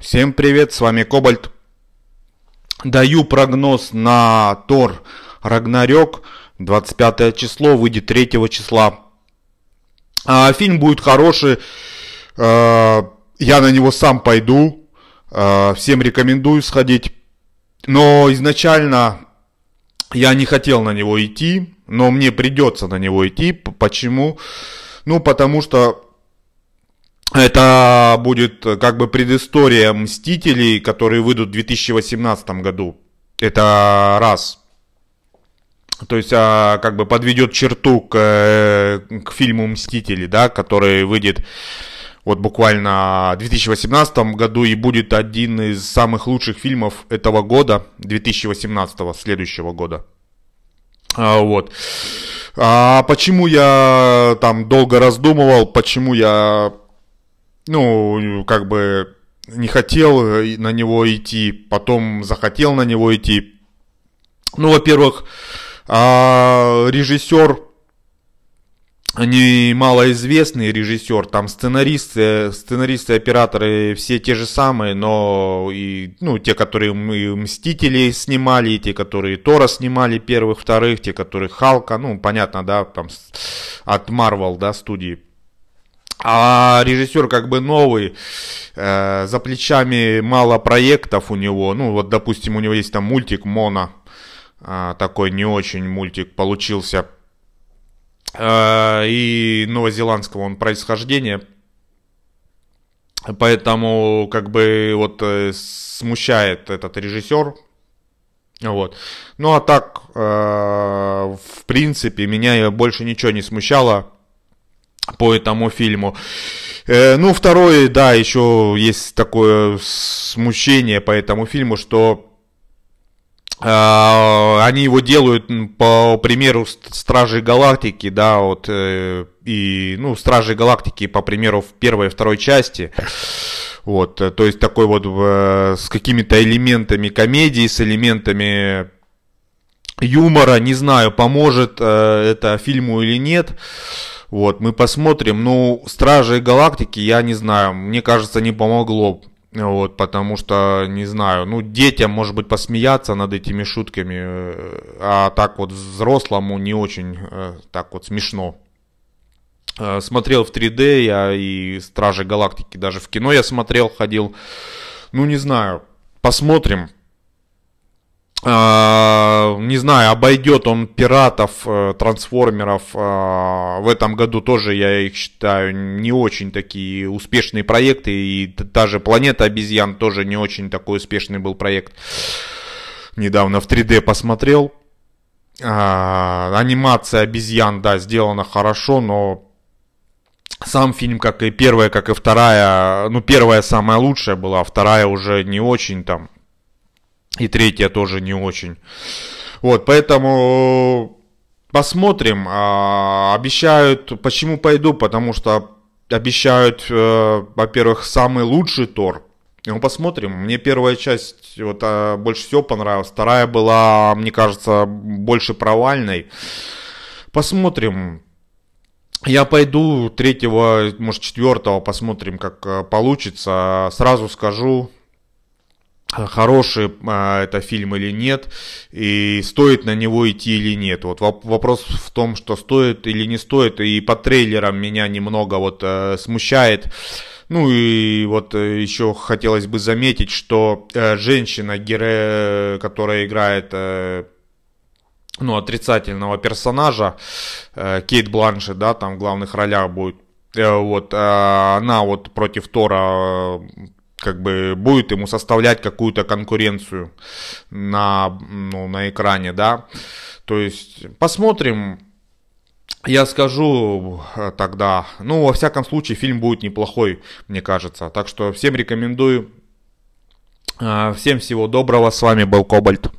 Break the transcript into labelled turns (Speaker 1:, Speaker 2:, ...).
Speaker 1: Всем привет, с вами Кобальт. Даю прогноз на Тор Рагнарёк. 25 число, выйдет 3 числа. А, фильм будет хороший. А, я на него сам пойду. А, всем рекомендую сходить. Но изначально я не хотел на него идти, но мне придется на него идти. Почему? Ну, потому что это будет э, как бы предыстория Мстителей, которые выйдут в 2018 году. Это раз. То есть, а, как бы подведет черту к, э, к фильму Мстители, да, который выйдет вот буквально в 2018 году и будет один из самых лучших фильмов этого года, 2018, следующего года. А, вот. А почему я там долго раздумывал, почему я ну, как бы не хотел на него идти, потом захотел на него идти. Ну, во-первых, а, режиссер не малоизвестный режиссер, там сценаристы, сценаристы, операторы все те же самые, но и, ну, те, которые мы Мстители снимали, и те, которые Тора снимали первых, вторых, те, которые Халка, ну, понятно, да, там от Marvel, да, студии. А режиссер как бы новый, э, за плечами мало проектов у него. Ну, вот, допустим, у него есть там мультик Мона, э, такой не очень мультик получился. Э, и новозеландского он происхождения. Поэтому, как бы, вот э, смущает этот режиссер. Вот. Ну, а так, э, в принципе, меня больше ничего не смущало по этому фильму. Э, ну, второе, да, еще есть такое смущение по этому фильму, что э, они его делают по примеру Стражей Галактики, да, вот, э, и, ну, Стражей Галактики, по примеру, в первой и второй части. Вот, то есть такой вот с какими-то элементами комедии, с элементами юмора, не знаю, поможет это фильму или нет. Вот, мы посмотрим. Ну, Стражи Галактики, я не знаю, мне кажется, не помогло. Вот, потому что, не знаю, ну, детям, может быть, посмеяться над этими шутками, э, а так вот взрослому не очень э, так вот смешно. Э, смотрел в 3D я и Стражи Галактики даже в кино я смотрел, ходил. Ну, не знаю, посмотрим. А, не знаю, обойдет он пиратов, э, трансформеров. А, в этом году тоже, я их считаю, не очень такие успешные проекты. И даже Планета обезьян тоже не очень такой успешный был проект. Недавно в 3D посмотрел. А, анимация обезьян, да, сделана хорошо, но сам фильм, как и первая, как и вторая, ну, первая самая лучшая была, вторая уже не очень там и третья тоже не очень. Вот, поэтому посмотрим. А, обещают, почему пойду, потому что обещают, э, во-первых, самый лучший Тор. Ну, посмотрим. Мне первая часть вот, а, больше всего понравилась. Вторая была, мне кажется, больше провальной. Посмотрим. Я пойду третьего, может четвертого, посмотрим, как э, получится. Сразу скажу, хороший а, это фильм или нет, и стоит на него идти или нет. Вот вопрос в том, что стоит или не стоит, и по трейлерам меня немного вот э, смущает. Ну и вот э, еще хотелось бы заметить, что э, женщина, героя, которая играет э, ну, отрицательного персонажа, э, Кейт Бланшет, да, там в главных ролях будет, э, вот, э, она вот против Тора как бы будет ему составлять какую-то конкуренцию на, ну, на экране, да. То есть посмотрим, я скажу э, тогда, ну, во всяком случае, фильм будет неплохой, мне кажется. Так что всем рекомендую. Э, всем всего доброго, с вами был Кобальт.